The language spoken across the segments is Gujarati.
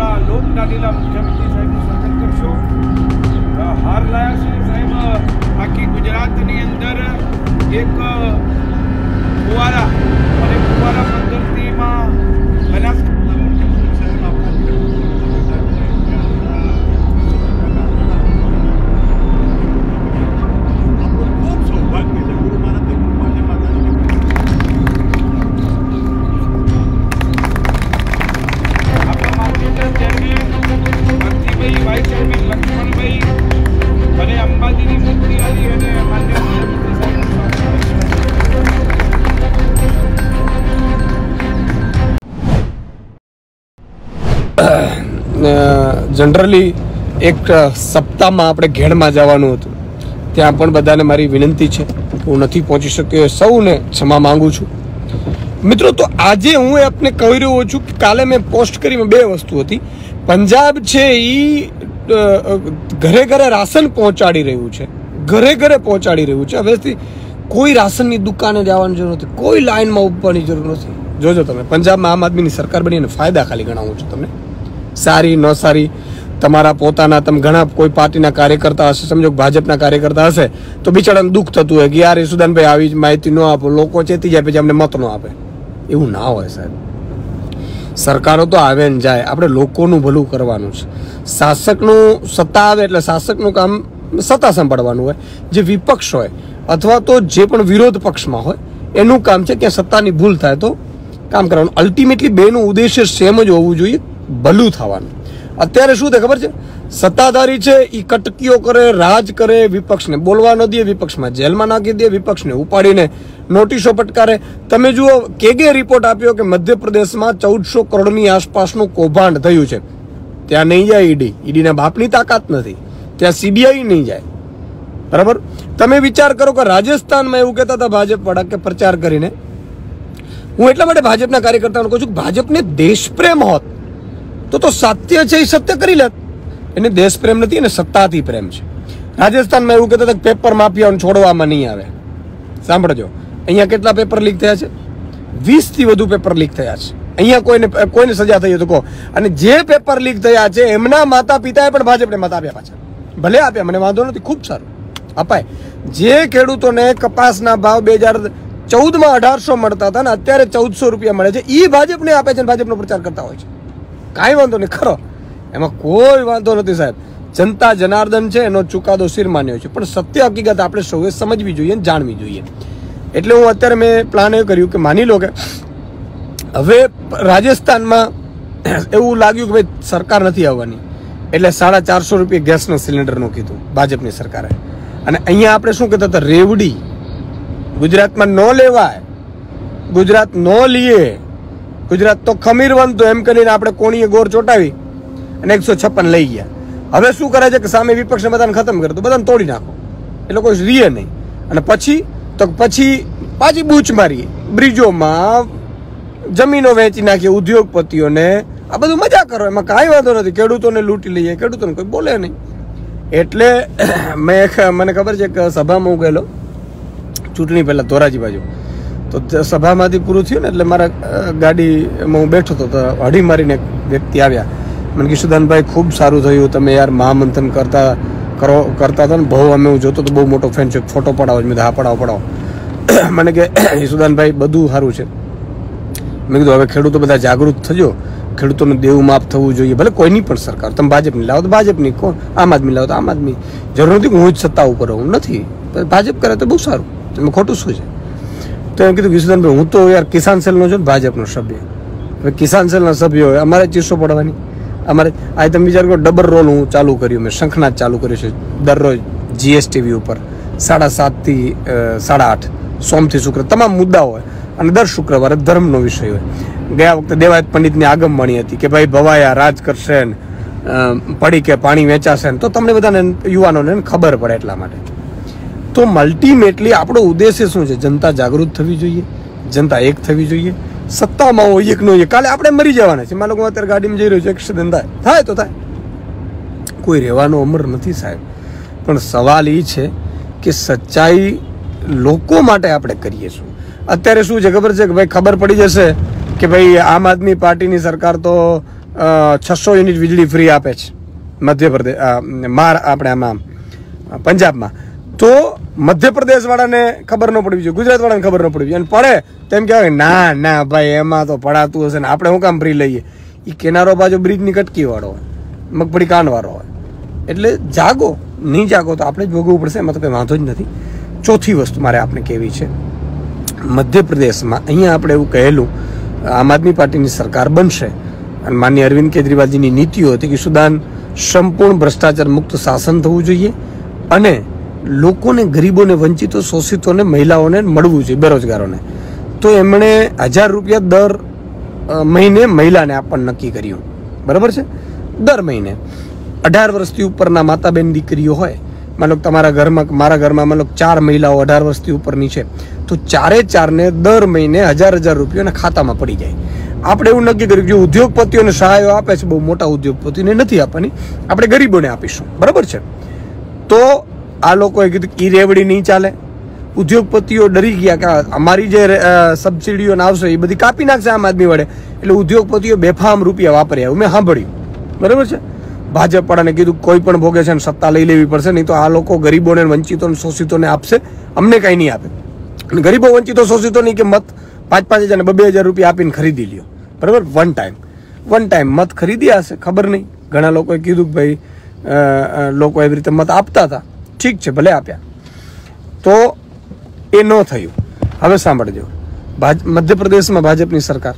આપણા લોકડાલીલા મુખ્યમંત્રી સાહેબનું સ્વાગત કરશો. હાર લાયા છે સાહેબ આખી ગુજરાતની અંદર એક ફુવારા અને ફુવારા પદ્ધતિમાં બનાસકાંઠા જનરલી એક સપ્તાહમાં આપણે ઘેડમાં જવાનું હતું. ત્યાં પણ બધાને મારી વિનંતી છે હું નથી પહોંચી શક્યો સૌને ક્ષમા માંગુ છું. મિત્રો, તો આજે હું આપને કહી રહ્યો છું કાલે મેં પોસ્ટ કરી બે વસ્તુ હતી. પંજાબ છે એ ઘરે ઘરે રાશન પહોંચાડી રહ્યું છે. ઘરે ઘરે પહોંચાડી રહ્યું છે. હવેથી કોઈ રાશનની દુકાને જવાની જરૂર નથી. કોઈ લાઈનમાં ઉભવાની જરૂર નથી. જોજો તમે, પંજાબમાં આમ આદમીની સરકાર બની અને ફાયદા ખાલી ગણાવું છું તમને. સારી, ન સારી તમારા પોતાના, તમે ઘણા કોઈ પાર્ટીના કાર્યકર્તા હશે, સમજો ભાજપના કાર્યકર્તા હશે, તો બિચારાને દુઃખ થતું હોય કે યાર યશુદાનભાઈ આવી માહિતી ન આપો, લોકો ચેતી જાય પછી અમને મત ન આપે. એવું ના હોય સાહેબ. સરકારો તો આવે ને જાય. આપણે લોકોનું ભલું કરવાનું છે. શાસકનું સત્તા આવે એટલે શાસકનું કામ સત્તા સંભાળવાનું હોય. જે વિપક્ષ હોય, અથવા તો જે પણ વિરોધ પક્ષમાં હોય, એનું કામ છે કે સત્તાની ભૂલ થાય તો કામ કરવાનું. અલ્ટિમેટલી બેનું ઉદ્દેશ્ય સેમ જ હોવું જોઈએ. ભલું થવાનું. અત્યારે શું છે ખબર છે? સત્તાધારી છે એ કટકીઓ કરે, રાજ કરે, વિપક્ષને બોલવા ન દે, વિપક્ષમાં જેલમાં નાખી દે, વિપક્ષને ઉપાડીને નોટિસો પટકારે. તમે જુઓ, કેગે રિપોર્ટ આપ્યો કે મધ્યપ્રદેશમાં ચૌદસો કરોડની આસપાસનું કૌભાંડ થયું છે. ત્યાં નહીં જાય ઈડી. ઈડીના બાપની તાકાત નથી. ત્યાં સીબીઆઈ નહીં જાય. બરાબર? તમે વિચાર કરો કે રાજસ્થાનમાં એવું કહેતા હતા ભાજપ વડા કે પ્રચાર કરીને. હું એટલા માટે ભાજપના કાર્યકર્તાઓને કહું છું કે ભાજપને દેશપ્રેમ હોત. તો તો સત્ય છે એ સત્ય કરી લેત. એને દેશ પ્રેમ નથી અને સત્તાથી પ્રેમ છે. રાજસ્થાનમાં એવું કહેતા હતા પેપર માફિયાઓને છોડવામાં નહીં આવે. સાંભળજો. અહીંયા કેટલા પેપર લીક થયા છે? વીસથી વધુ પેપર લીક થયા છે. અહીંયા કોઈને કોઈને સજા થઈ તો કહો. અને જે પેપર લીક થયા છે, એમના માતા પિતાએ પણ ભાજપને મત આપ્યા પાછા. ભલે આપ્યા, મને વાંધો નથી, ખૂબ સારું. અપાય. જે ખેડૂતોને કપાસના ભાવ બે હજાર ચૌદમાં અઢારસો મળતા હતા ને અત્યારે ચૌદસો રૂપિયા મળે છે એ ભાજપને આપે છે અને ભાજપનો પ્રચાર કરતા હોય છે. કાંઈ વાંધો નહીં, ખરો. એમાં કોઈ વાંધો નથી, સાહેબ. જનતા જનાર્દન છે, એનો ચુકાદો શિર માન્યો છે. પણ સત્ય હકીકત આપણે સૌએ સમજવી જોઈએ અને જાણવી જોઈએ. એટલે હું અત્યારે મેં પ્લાન એ કર્યું કે માની લો કે હવે રાજસ્થાનમાં એવું લાગ્યું કે ભાઈ સરકાર નથી આવવાની. એટલે સાડા ચારસો રૂપિયા ગેસનો સિલિન્ડરનું કીધું ભાજપની સરકારે. અને અહીંયા આપણે શું કહેતા હતા? રેવડી. ગુજરાતમાં ન લેવાય. ગુજરાત ન લીએ. ગુજરાત તો ખમીર તો એમ કરીને આપણે કોણીએ ગોર ચોટાવી અને એકસો છપ્પન લઈ ગયા. હવે શું કરે છે કે સામે વિપક્ષને બધાને ખતમ કરે. તો બધાને તોડી નાખો. એ લોકો રીએ નહીં. અને પછી, તો પછી પાછી બૂચ મારીએ. બ્રિજોમાં જમીનો વેચી નાખીએ, ઉદ્યોગપતિઓને. આ બધું મજા કરો. એમાં કાંઈ વાંધો નથી. ખેડૂતોને લૂંટી લઈએ. ખેડૂતોને કોઈ બોલે નહીં. એટલે મેં મને ખબર છે કે સભામાં હું ગયેલો. ચૂંટણી પહેલાં ધોરાજી બાજુ. તો સભામાંથી પૂરું થયું ને એટલે મારા ગાડીમાં હું બેઠો હતો તો હળી મારીને વ્યક્તિ આવ્યા. મને કે સુદાનભાઈ, ખૂબ સારું થયું. તમે યાર મહામંથન કરતા, કરો, કરતા હતા ને, બહુ અમે હું જોતો તો બહુ મોટો ફેન છું. ફોટો પડાવો, મેં હા, પડાવો પડાવો. મને કે યશુદાનભાઈ બધું સારું છે. મેં કીધું, હવે ખેડૂતો બધા જાગૃત થજો. ખેડૂતોનું દેવું માફ થવું જોઈએ. ભલે કોઈની પણ સરકાર, તમે ભાજપની લાવો તો ભાજપની, કોણ? આમ આદમી લાવો તો આમ આદમી. જરૂર નથી હું જ સત્તા ઉપર રહું. નથી. ભાજપ કરે તો બહુ સારું. એમાં ખોટું શું છે? તો એમ કીધું વિશુદાનભાઈ હું તો યાર કિસાન સેલનો છું ભાજપનો સભ્ય. હવે કિસાન સેલના સભ્યો હોય, અમારે ચીસો પડવાની. અમારે આજે તમે વિચાર કરો, ડબલ રોલ હું ચાલુ કર્યું, મેં શંખનાથ ચાલુ કર્યું છે દરરોજ જીએસટીવી ઉપર. સાડા સાતથી સાડા આઠ સોમથી શુક્ર, તમામ મુદ્દાઓ હોય. અને દર શુક્રવારે ધર્મનો વિષય હોય. ગયા વખતે દેવાયત પંડિતની આગમવાણી હતી કે ભાઈ, ભવાયા રાજ કરશે ને પડી કે પાણી વેચાશે ને, તો તમને બધાને યુવાનોને ખબર પડે એટલા માટે. તો મલ્ટીમેટલી આપણો ઉદ્દેશ્ય શું છે? જનતા જાગૃત થવી જોઈએ, જનતા એક થવી જોઈએ, સત્તામાં હોય એક નો એક. કાલે આપણે મરી જવાના છે હું અત્યારે ગાડીમાં જઈ રહ્યો છું એક્સિડન્ટ થાય. થાય તો થાય. કોઈ રહેવાનો અમર નથી સાહેબ. પણ સવાલ એ છે કે સચ્ચાઈ લોકો માટે આપણે કરીએ છું અત્યારે શું છે ખબર છે કે ભાઈ ખબર પડી જશે કે ભાઈ આમ આદમી પાર્ટીની સરકાર તો છસો યુનિટ વીજળી ફ્રી આપે છે. મધ્યપ્રદેશ માર આપણે આમાં, પંજાબમાં. તો મધ્યપ્રદેશ વાળાને ખબર ન પડવી જોઈએ ગુજરાત વાળાને ખબર ન પડવી અને પડે તેમ કહેવાય ના ના ભાઈ, એમાં તો પડાતું હશે ને આપણે શું કામ ફ્રી લઈએ? એ કિનારો બાજુ બ્રિજની કટકી વાળો હોય, મગફળી કાનવાળો હોય. એટલે જાગો, નહીં જાગો તો આપણે જ ભોગવવું પડશે, એમાં તો કંઈ વાંધો જ નથી. ચોથી વસ્તુ મારે આપણે કહેવી છે. મધ્યપ્રદેશમાં અહીંયા આપણે એવું કહેલું, આમ આદમી પાર્ટીની સરકાર બનશે. અને માન્ય અરવિંદ કેજરીવાલજીની નીતિઓ હતી કે સુદાન સંપૂર્ણ ભ્રષ્ટાચાર મુક્ત શાસન થવું જોઈએ. અને લોકોને, ગરીબોને, વંચિતો, શોષિતોને, મહિલાઓને મળવું જોઈએ, બેરોજગારોને. તો એમણે હજાર રૂપિયા દર મહિને મહિલાને આપવાનું નક્કી કર્યું. બરાબર છે? દર મહિને. અઢાર વર્ષથી ઉપરના માતા બેન દીકરીઓ હોય, માનો તમારા ઘરમાં, મારા ઘરમાં માનો ચાર મહિલાઓ અઢાર વર્ષથી ઉપરની છે, તો ચારે ચારને દર મહિને હજાર હજાર રૂપિયાના ખાતામાં પડી જાય. આપણે એવું નક્કી કર્યું કે ઉદ્યોગપતિઓને સહાયો આપે છે, બહુ મોટા ઉદ્યોગપતિને નથી આપવાની, આપણે ગરીબોને આપીશું. બરાબર છે? તો આ લોકોએ કીધું કે રેવડી નહીં ચાલે. ઉદ્યોગપતિઓ ડરી ગયા કે અમારી જે સબસિડીઓ આવશે એ બધી કાપી નાખશે આમ આદમી વડે. એટલે ઉદ્યોગપતિઓ બેફામ રૂપિયા વાપર્યા મેં સાંભળ્યું. બરાબર છે? ભાજપ વાળાને કીધું કોઈ પણ ભોગે છે સત્તા લઈ લેવી પડશે, નહીં તો આ લોકો ગરીબોને વંચિતોને, શોષિતોને આપશે. અમને કાંઈ નહીં આપે. અને ગરીબો, વંચિતો શોષિતોની કે મત પાંચ પાંચ હજાર બે હજાર રૂપિયા આપીને ખરીદી લ્યો. બરાબર? વન ટાઈમ વન ટાઈમ મત ખરીદી હશે, ખબર નહીં. ઘણા લોકોએ કીધું કે ભાઈ લોકો એવી રીતે મત આપતા હતા. ઠીક છે, ભલે આપ્યા. તો એ ન થયું. હવે સાંભળજો. મધ્યપ્રદેશમાં ભાજપની સરકાર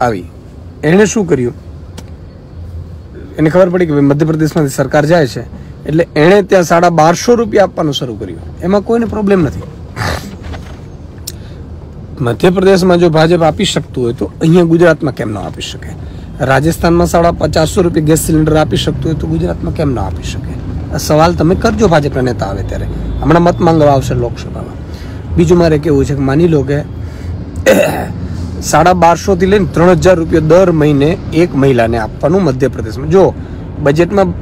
આવી. એણે શું કર્યું? એને ખબર પડી કે મધ્યપ્રદેશમાંથી સરકાર જાય છે. એટલે એણે ત્યાં સાડા બારસો રૂપિયા આપવાનું શરૂ કર્યું. એમાં કોઈને પ્રોબ્લેમ નથી. મધ્યપ્રદેશમાં જો ભાજપ આપી શકતું હોય તો અહીંયા ગુજરાતમાં કેમ ન આપી શકે? રાજસ્થાનમાં સાડા પચાસસો રૂપિયા ગેસ સિલિન્ડર આપી શકતું હોય તો ગુજરાતમાં કેમ ન આપી શકે? સવાલ તમે કરજો ભાજપના નેતા આવે ત્યારે. હમણાં મત માંગવા આવશે લોકસભામાં. બીજું મારે કેવું છે કે માની લો કે સાડા બારસોથી લઈને ત્રણ હજાર રૂપિયા દર મહિને એક મહિલાને આપવાનું મધ્યપ્રદેશમાં. જો બજેટમાં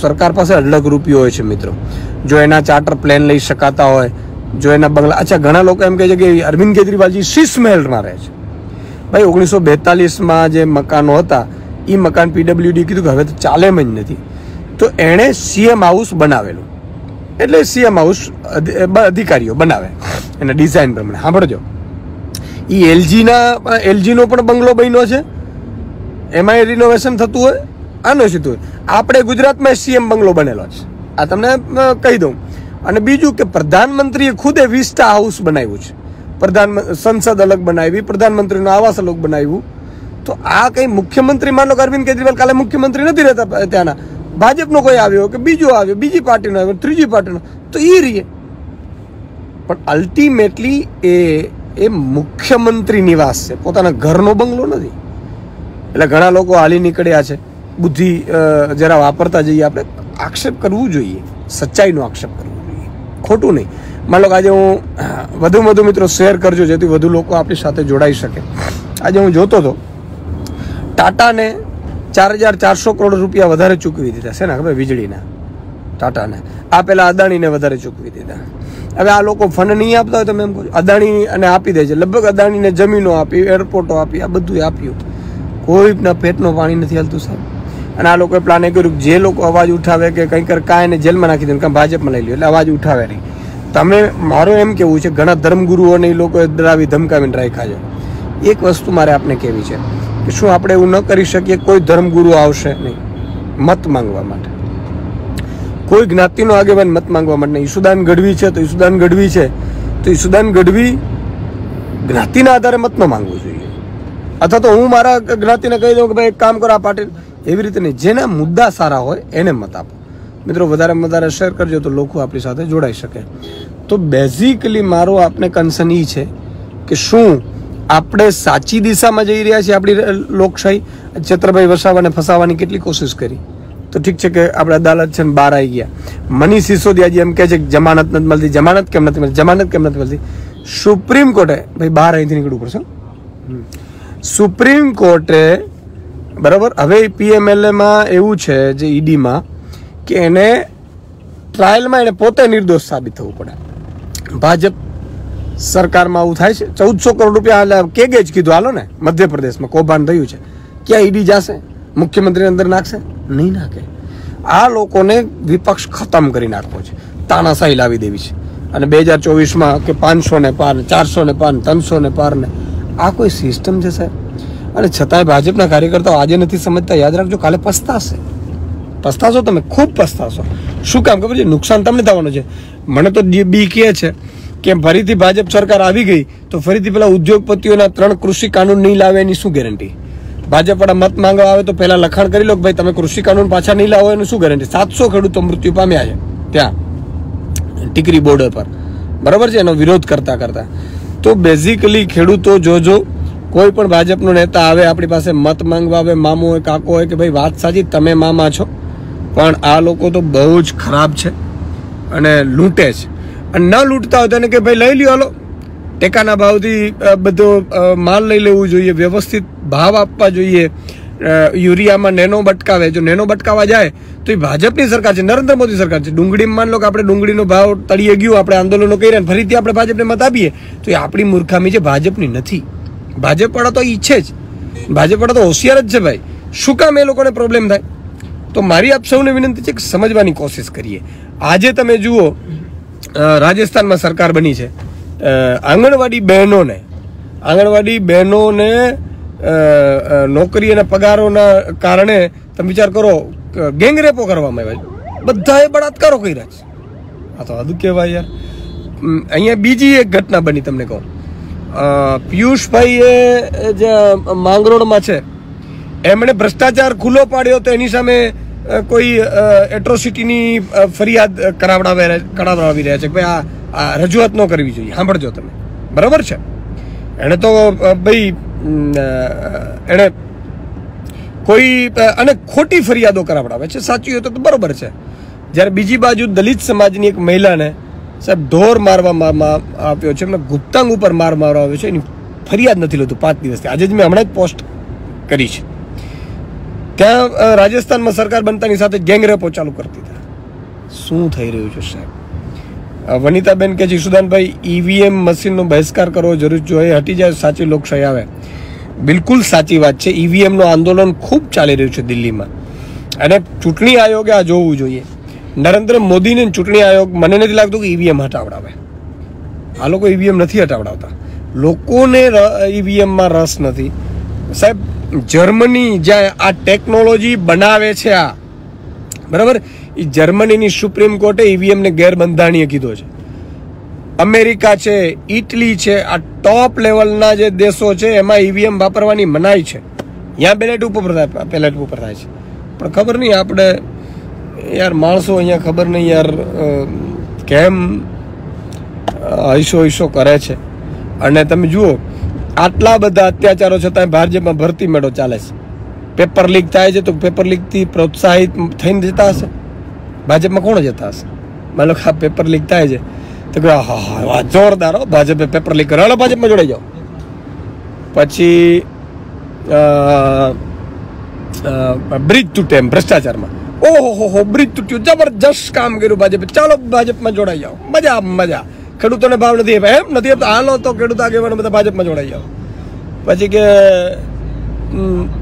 સરકાર પાસે અઢળક રૂપિયો હોય છે મિત્રો. જો એના ચાર્ટર પ્લેન લઈ શકાતા હોય, જો એના બંગલા અચ્છા, ઘણા લોકો એમ કહે છે કે અરવિંદ કેજરીવાલજી શીશ મહેલમાં રહે છે. ભાઈ, ઓગણીસો બેતાલીસમાં જે મકાનો હતા એ મકાન પીડબ્લ્યુડી કીધું કે હવે તો ચાલે જ નથી. તો એણે સીએમ હાઉસ બનાવેલું. એટલે સીએમ હાઉસ અધિકારીઓ બનાવે. એના ડિઝાઇન પ્રમાણે. સાંભળજો. એ એલજીના એલજીનો પણ બંગલો બન્યો છે. એમાં રિનોવેશન થતું હોય, આનો સીધું હોય? આપણે ગુજરાતમાં સીએમ બંગલો બનેલો છે. આ તમને કહી દઉં. અને બીજું કે પ્રધાનમંત્રીએ ખુદે વિસ્ટા હાઉસ બનાવ્યું છે. પ્રધાન, સંસદ અલગ બનાવી, પ્રધાનમંત્રીનો આવાસ અલગ બનાવ્યું. તો આ કંઈ મુખ્યમંત્રી માનો અરવિંદ કેજરીવાલ કાલે મુખ્યમંત્રી નથી રહેતા ત્યાંના. ભાજપનો કોઈ આવ્યો કે બીજો આવ્યો, બીજી પાર્ટીનો આવ્યો, ત્રીજી પાર્ટીનો, તો એ રહીએ પણ અલ્ટિમેટલી એ એ મુખ્યમંત્રી નિવાસ છે. પોતાના ઘરનો બંગલો નથી. એટલે ઘણા લોકો હાલી નીકળ્યા છે. બુદ્ધિ જરા વાપરતા જઈએ આપણે. આક્ષેપ કરવું જોઈએ. સચ્ચાઈનો આક્ષેપ કરવો જોઈએ. ખોટું નહીં. માન લો કે આજે હું, વધુ વધુ મિત્રો શેર કરજો, જેથી વધુ લોકો આપણી સાથે જોડાઈ શકે. આજે હું જોતો હતો, ટાટાને ચાર હજાર ચારસો કરોડ રૂપિયા વધારે ચૂકવી દીધા છે ને, ખબર વીજળીના, ટાટાને. આ પેલા અદાણીને વધારે ચૂકવી દીધા. હવે આ લોકો ફંડ નહીં આપતા હોય તમે એમ કહો અદાણી અને આપી દે છે. લગભગ અદાણીને જમીનો આપી એરપોર્ટો આપી, આ બધું આપ્યું. કોઈના પેટનું પાણી નથી હાલતું સાહેબ. અને આ લોકોએ પ્લાન એ કર્યું જે લોકો અવાજ ઉઠાવે કે કંઈક કર કાંઈ એને જેલમાં નાખી દે કાં ભાજપમાં લઈ લ્યો, એટલે અવાજ ઉઠાવે નહીં. તમે, મારું એમ કેવું છે, ઘણા ધર્મગુરુઓને એ લોકોએ ડરાવી, ધમકાવીને રાખ્યા છે. એક વસ્તુ મારે આપને કહેવી છે. શું આપણે એવું ન કરી શકીએ? કોઈ ધર્મગુરુ આવશે નહીં. મત માંગવા માટે. કોઈ જ્ઞાતિનો આગેવાન મત માંગવા માટે ઈસુદાન ગઢવી છે તો ઈસુદાન ગઢવી છે. તો ઈસુદાન ગઢવી જ્ઞાતિના આધારે મત ન માંગવું જોઈએ. અથવા તો હું મારા જ્ઞાતિને કહી દઉં કે ભાઈ એક કામ કરો, આ પાટીલ એવી રીતે નહીં. જેના મુદ્દા સારા હોય એને મત આપો. મિત્રો વધારેમાં વધારે શેર કરજો તો લોકો આપણી સાથે જોડાઈ શકે. તો બેઝિકલી મારો આપને કન્સર્ન એ છે કે શું આપણે સાચી દિશામાં જઈ રહ્યા છીએ આપણી લોકશાહી. છત્રભાઈ વસાવાને ફસાવાની કેટલી કોશિશ કરી? તો ઠીક છે કે આપણે અદાલત છે ને બહાર આવી ગયા. મનીષ સિસોદિયાજી એમ કહે છે કે જમાનત નથી મળતી, જમાનત કેમ નથી મળતી, જમાનત કેમ નથી મળતી? સુપ્રીમ કોર્ટે, ભાઈ બહાર અહીંથી નીકળવું પડશે સુપ્રીમ કોર્ટે, બરાબર, હવે પીએમએલએમાં એવું છે જે ઈડીમાં કે એને ટ્રાયલમાં એને પોતે નિર્દોષ સાબિત થવું પડે. ભાજપ સરકારમાં આવું થાય છે? ચૌદસો કરોડ રૂપિયા હાલે કેગે જ કીધું? હાલો ને, મધ્યપ્રદેશમાં કૌભાંડ થયું છે. ક્યાં ઈડી જશે? મુખ્યમંત્રી અંદર નાખશે? નહીં નાખે. આ લોકોને વિપક્ષ ખતમ કરી નાખવો છે. તાનાશાહી લાવી દેવી છે. અને બે હજાર ચોવીસમાં કે પાંચસો ને પાર ચારસો ને પાર ત્રણસો ને પાર ને, આ કોઈ સિસ્ટમ છે સાહેબ? અને છતાંય ભાજપના કાર્યકર્તાઓ આજે નથી સમજતા. યાદ રાખજો, કાલે પસ્તાશે. પસ્તાશો તમે, ખૂબ પસ્તાશો. શું કામ ખબર છે? નુકસાન તમને થવાનું છે. મને તો બી કહે છે કે ફરીથી ભાજપ સરકાર આવી ગઈ, તો ફરીથી પેલા ઉદ્યોગપતિઓના ત્રણ કૃષિ કાનૂન નહીં લાવે એની શું ગેરંટી ભાજપ વાળા મત માંગવા આવે તો પહેલા લખાણ કરી લો કે ભાઈ તમે કૃષિ કાનૂન પાછા નહીં લાવો એનું શું ગેરંટી સાતસો ખેડૂતો મૃત્યુ પામ્યા છે, ત્યાં, ટીકરી બોર્ડર પર. બરાબર છે? એનો વિરોધ કરતા કરતા. તો બેઝિકલી ખેડૂતો જોજો, કોઈ પણ ભાજપનો નેતા આવે, આપણી પાસે મત માંગવા આવે, મામો હોય, કાકો હોય કે ભાઈ વાત સાચી, તમે મામા છો. પણ આ લોકો તો બહુ જ ખરાબ છે અને લૂંટે છે. અને ન લૂંટતા હોય તો કે ભાઈ લઈ લ્યો, હાલો. ટેકાના ભાવથી બધો માલ લઈ લેવું જોઈએ, વ્યવસ્થિત ભાવ આપવા જોઈએ. યુરિયામાં નેનો બટકાવે, જો નેનો બટકાવા જાય, તો એ ભાજપની સરકાર છે, નરેન્દ્ર મોદી સરકાર છે. ડુંગળીમાં માન લો કે આપણે ડુંગળીનો ભાવ તળીએ ગયું, આપણે આંદોલનો કર્યા ફરીથી આપણે ભાજપને મત આપીએ, તો એ આપણી મૂર્ખામી છે, ભાજપની નથી. ભાજપવાળા તો ઈચ્છે જ. ભાજપવાળા તો હોશિયાર જ છે ભાઈ. શું કામ એ લોકોને પ્રોબ્લેમ થાય? તો મારી આપ સૌને વિનંતી છે કે સમજવાની કોશિશ કરીએ. આજે તમે જુઓ રાજસ્થાનમાં સરકાર બની છે. આંગણવાડી બહેનોને આંગણવાડી બહેનોને નોકરી અને પગારોના કારણે તમે વિચાર કરો ગેંગરેપો કરવામાં આવ્યા બધાએ બળાત્કારો કર્યા છે. આ તો હદુ કહેવાય યાર. અહીંયા બીજી એક ઘટના બની તમને કહું. પિયુષભાઈએ જે માંગરોળમાં છે, એમણે ભ્રષ્ટાચાર ખુલ્લો પાડ્યો તો એની સામે કોઈ એટ્રોસિટીની ફરિયાદ કરાવડાવે કરાવડાવી રહ્યા છે કે ભાઈ આ રજૂઆત ન કરવી જોઈએ. સાંભળજો તમે. બરાબર છે? એણે તો ભાઈ એણે કોઈ અને ખોટી ફરિયાદો કરાવડાવે છે. સાચી હોય તો બરાબર છે. જ્યારે બીજી બાજુ દલિત સમાજની એક મહિલાને સાહેબ ઢોર મારવામાં માં, આવ્યો છે, એમને ગુપ્તાંગ ઉપર માર મારવા આવ્યો છે, એની ફરિયાદ નથી લેતું પાંચ દિવસથી. આજે જ મેં હમણાં જ પોસ્ટ કરી છે. ત્યાં રાજસ્થાનમાં સરકાર બનતાની સાથે ગેંગરેપો ચાલુ કરતી હતા? શું થઈ રહ્યું છે, સાહેબ? વનિતાબેન કે જીસુદાનભાઈ ઈવીએમ મશીનનો બહિષ્કાર કરવો જરૂર જોઈએ હટી જાય, સાચી લોકશાહી આવે. બિલકુલ સાચી વાત છે. ઈવીએમનું આંદોલન ખૂબ ચાલી રહ્યું છે દિલ્હીમાં. અને ચૂંટણી આયોગે આ જોવું જોઈએ. નરેન્દ્ર મોદીને ચૂંટણી આયોગ મને નથી લાગતું કે ઈવીએમ હટાવડાવે. આ લોકો ઈવીએમ નથી હટાવડાવતા. લોકોને ઈવીએમમાં રસ નથી. સાહેબ જર્મની જ્યાં આ ટેકનોલોજી બનાવે છે આ. બરાબર? એ જર્મનીની સુપ્રીમ કોર્ટે ઈવીએમને ગેરબંધારણીય કીધો છે. અમેરિકા છે, ઇટલી છે, આ ટોપ લેવલના જે દેશો છે, એમાં ઈવીએમ વાપરવાની મનાઈ છે. ત્યાં બેલેટ ઉપર પેલેટ ઉપર થાય છે. પણ ખબર નહીં આપણે, યાર માણસો અહીંયા ખબર નહીં યાર કેમ હૈસો હૈસો કરે છે. અને તમે જુઓ આટલા બધા અત્યાચારો છતાંય ભાજપમાં ભરતી મેળો ચાલે છે. પેપર લીક થાય છે તો પેપર લીકથી પ્રોત્સાહિત થઈને જતા હશે? ભાજપમાં કોણ જતા હશે? માનો કે આ પેપર લીક થાય છે તો કે, હા જોરદાર હો, ભાજપે પેપર લીક કર્યો. ભાજપમાં જોડાઈ જાઓ. પછી બ્રિજ તૂટે એમ ભ્રષ્ટાચારમાં. ઓહો, હો હો, બ્રિજ તૂટ્યું. જબરજસ્ત કામ કર્યું ભાજપે. ચાલો, ભાજપમાં જોડાઈ જાઓ. મજા મજા. ખેડૂતોને ભાવ નથી આપ્યા. એમ નથી આપતા. હાલો તો ખેડૂત આગેવાનો બધા ભાજપમાં જોડાઈ જાઓ. પછી કે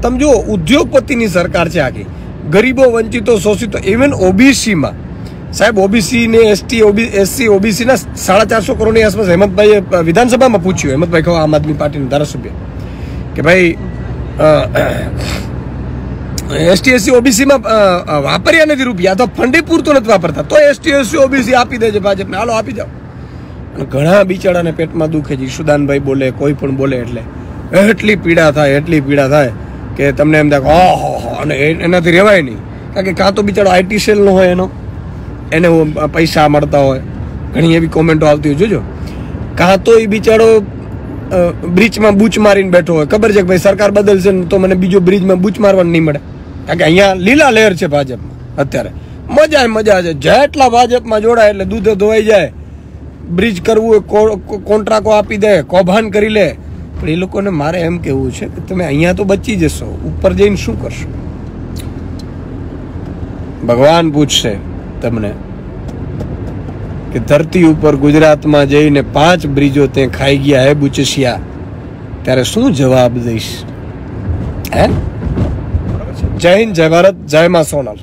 તમે જુઓ, ઉદ્યોગપતિની સરકાર છે આખી. ગરીબો વંચિતો શોષિતો ઇવન ઓબીસીમાં. સાહેબ ઓબીસી ને એસટી, ઓબી, એસસી, ઓબીસીના સાડા ચારસો કરોડની આસપાસ હેમંતભાઈએ વિધાનસભામાં પૂછ્યું. હેમંતભાઈ કહો, આમ આદમી પાર્ટીના ધારાસભ્ય. કે ભાઈ એસટી, એસસી, ઓબીસીમાં વાપર્યા નથી રૂપિયા. તો ફંડે પૂરતું નથી વાપરતા. તો એસટી, એસસી, ઓબીસી આપી દેજે ભાજપને. હાલો, આપી જાઓ. ઘણા બિચારાને પેટમાં દુખે છે. ઈશુદાનભાઈ બોલે, કોઈ પણ બોલે એટલે. એટલી પીડા થાય, એટલી પીડા થાય કે તમને એમ થાય ઓહો અને એનાથી રહેવાય નહીં. કારણ કે કાં તો બિચારો આઈટી સેલનો હોય એનો. એને પૈસા મળતા હોય. ઘણી એવી કોમેન્ટો આવતી હોય. જોજો. કાં તો એ બિચારો બ્રિજમાં બૂચ મારીને બેઠો હોય. ખબર છે કે ભાઈ સરકાર બદલશે ને તો મને બીજો બ્રિજમાં બૂચ મારવાનું નહીં મળે. કારણ કે અહીંયા લીલા લહેર છે ભાજપમાં અત્યારે. મજા મજા છે. જેટલા ભાજપમાં જોડાય એટલે દૂધે ધોવાઈ જાય. બ્રિજ કરવું હોય, કો- કો- કોન્ટ્રાક્ટો આપી દે, કૌભાંડ કરી લે, પણ એ લોકોને મારે એમ કહેવું છે કે તમે અહીંયા તો બચી જશો, ઉપર જઈને શું કરશો? ભગવાન પૂછશે તમને કે ધરતી ઉપર ગુજરાતમાં જઈને પાંચ બ્રિજો તે ખાઈ ગયા હે બુચસિયા, ત્યારે શું જવાબ દઈશ? હે? જય હિન્દ, જય ભારત, જય માં સોનલ.